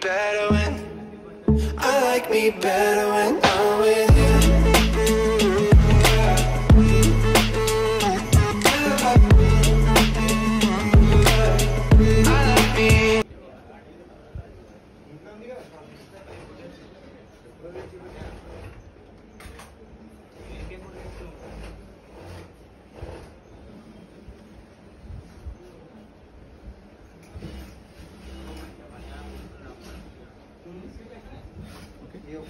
better when I like me better when I'm with you. Like me. Deus,